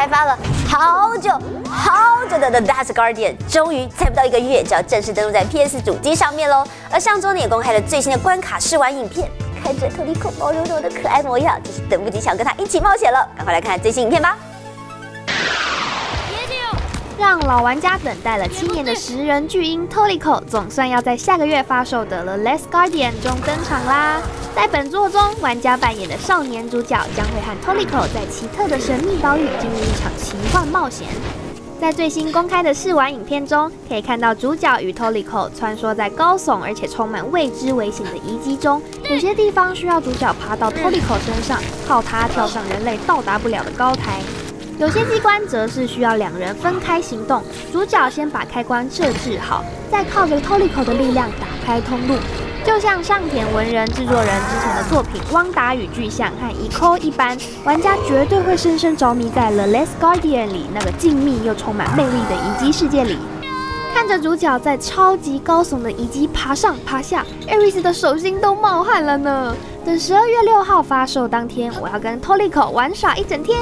开发了好久好久的《The Last Guardian》，终于在不到一个月就要正式登陆在 PS 主机上面喽。而上周呢也公开了最新的关卡试玩影片，看着托尼口毛茸茸的可爱模样，真是等不及想跟他一起冒险了。赶快来看最新影片吧！让老玩家等待了七年的食人巨婴 Tolico 总算要在下个月发售的《The Last Guardian》中登场啦！在本作中，玩家扮演的少年主角将会和 Tolico 在奇特的神秘岛屿进入一场奇幻冒险。在最新公开的试玩影片中，可以看到主角与 Tolico 穿梭在高耸而且充满未知危险的遗迹中，有些地方需要主角爬到 Tolico 身上，靠他跳上人类到达不了的高台。有些机关则是需要两人分开行动，主角先把开关设置好，再靠着 Tolico 的力量打开通路。就像上田文人制作人之前的作品《汪达与巨像》和《Eco》一般，玩家绝对会深深着迷在《The Last Guardian》里那个静谧又充满魅力的遗迹世界里。看着主角在超级高耸的遗迹爬上爬下，艾瑞斯的手心都冒汗了呢。等十二月六号发售当天，我要跟 Tolico 玩耍一整天。